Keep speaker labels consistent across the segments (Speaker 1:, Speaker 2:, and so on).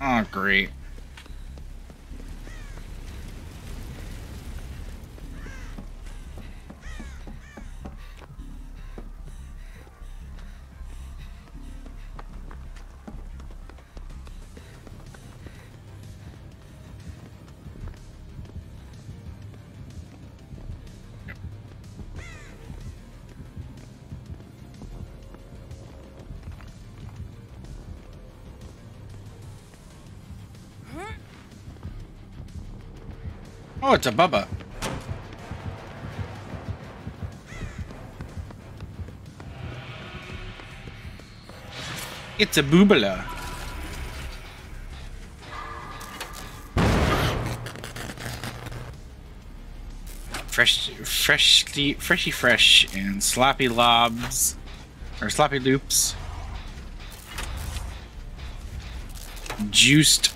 Speaker 1: Oh, great. Oh, it's a Bubba. It's a Boobala. Fresh, freshly, freshy fresh and sloppy lobs, or sloppy loops. Juiced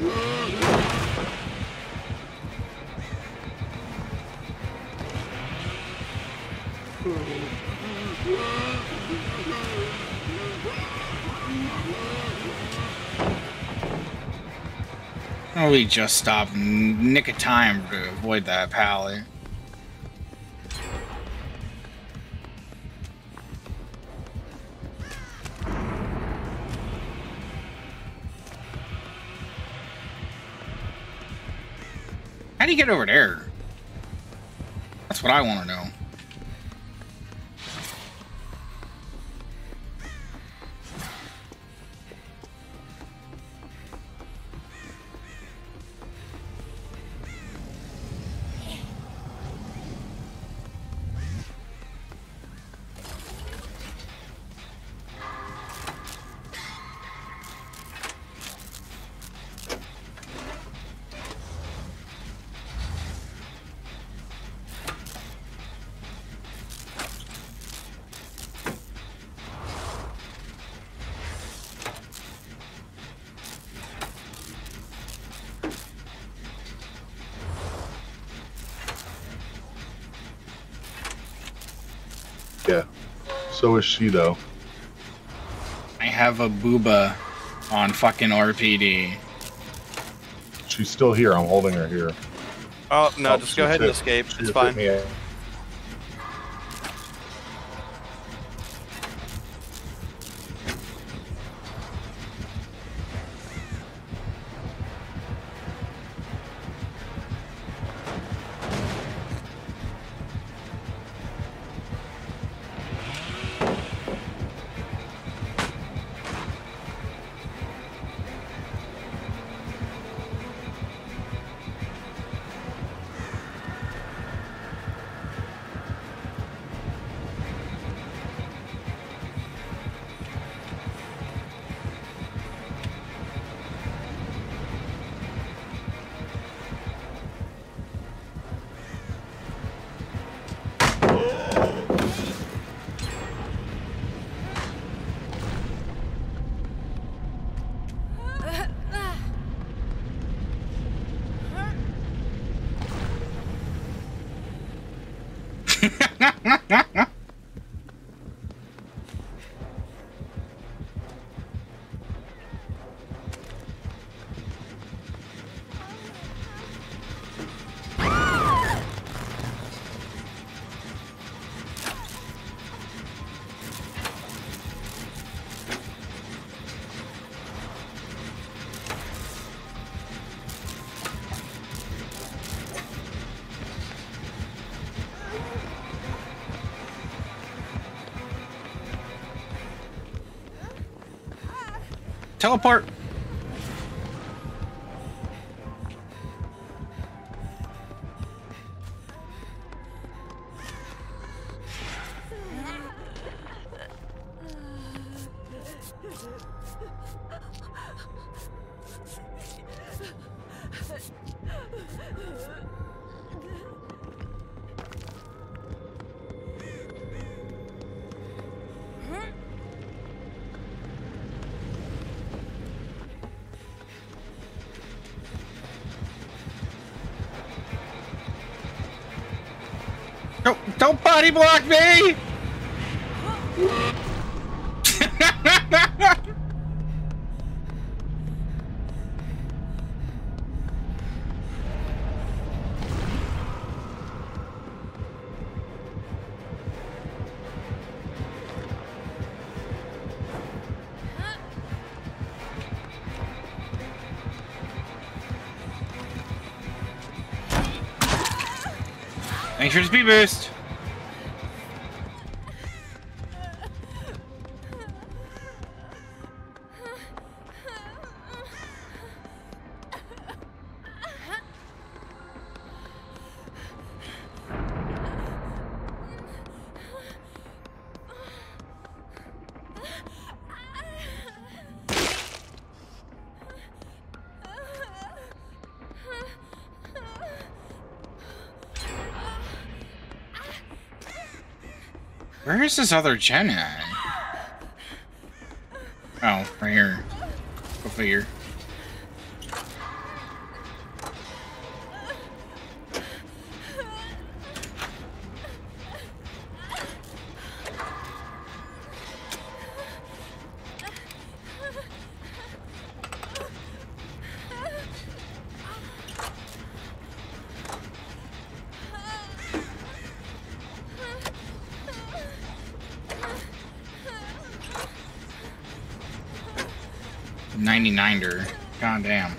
Speaker 1: Oh, we just stopped nick of time to avoid that pally. Do you get over there? That's what I want to know.
Speaker 2: Yeah. So is she, though.
Speaker 1: I have a booba on fucking RPD.
Speaker 2: She's still here. I'm holding her here.
Speaker 3: Oh no,
Speaker 2: Oh,
Speaker 3: just go ahead and escape.
Speaker 2: she
Speaker 3: It's
Speaker 2: just
Speaker 3: fine.
Speaker 1: Teleport. Don't, body block me! Thanks for the speed boost. Where is this other gen at? Oh, right here. Go figure. Ninety-ninder. God damn.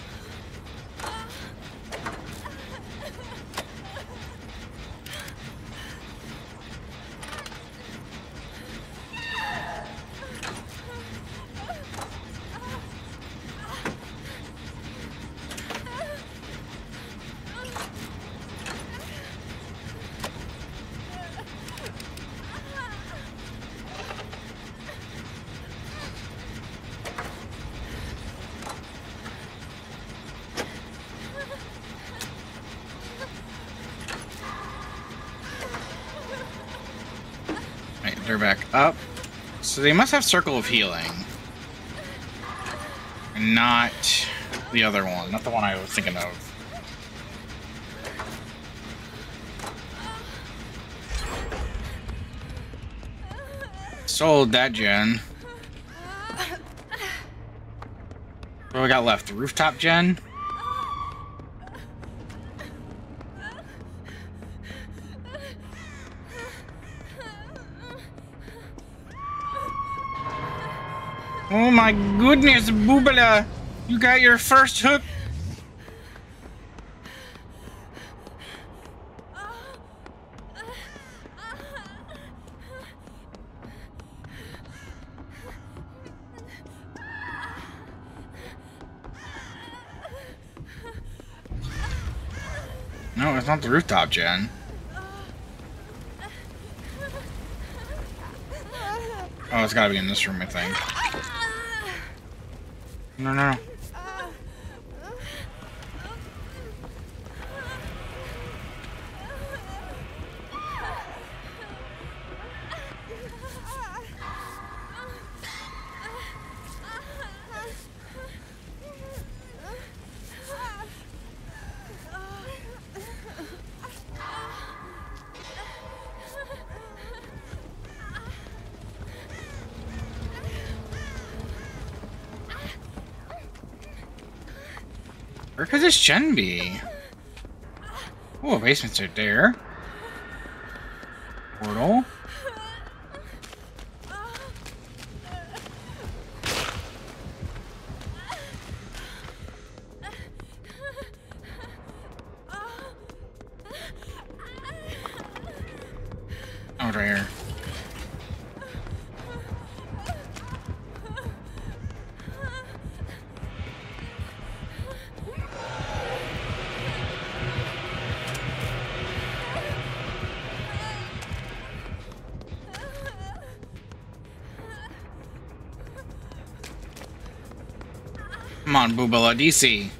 Speaker 1: Right, they're back up. So they must have Circle of Healing. And not the other one. Not the one I was thinking of. Sold that gen. What we got left? The rooftop gen? Oh my goodness, Boobala! You got your first hook? No, it's not the rooftop gen. Oh, it's gotta be in this room, I think. No, no. Where could this gen be? Oh, basements are there. Portal. Come on, Boobala, DC.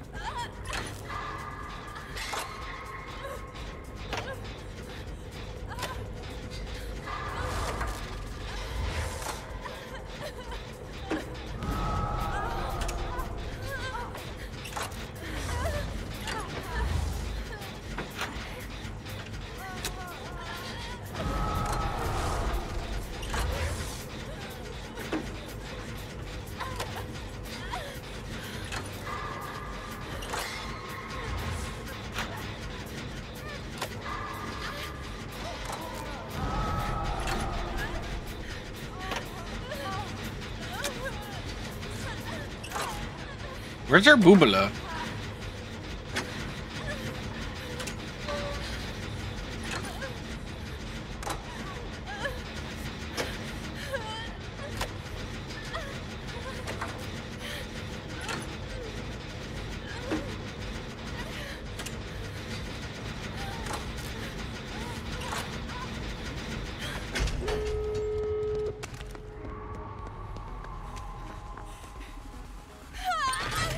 Speaker 1: Where's our Boobala?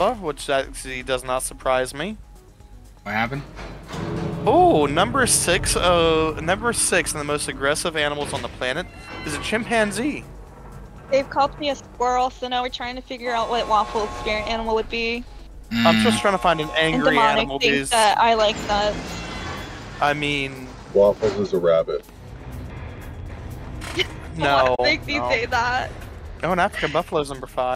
Speaker 3: Which actually does not surprise me.
Speaker 1: What happened?
Speaker 3: Oh, number six. Uh, number six, and the most aggressive animals on the planet is a chimpanzee.
Speaker 4: They've called me a squirrel, so now we're trying to figure out what Waffle's spirit animal would be.
Speaker 3: I'm
Speaker 1: Mm,
Speaker 3: just trying to find an angry
Speaker 4: Demonic
Speaker 3: animal
Speaker 4: thinks
Speaker 3: because
Speaker 4: that I like that.
Speaker 3: I mean,
Speaker 2: Waffles is a rabbit.
Speaker 3: no.
Speaker 4: What makes you
Speaker 3: no.
Speaker 4: say that?
Speaker 3: Oh, an African buffalo's number five.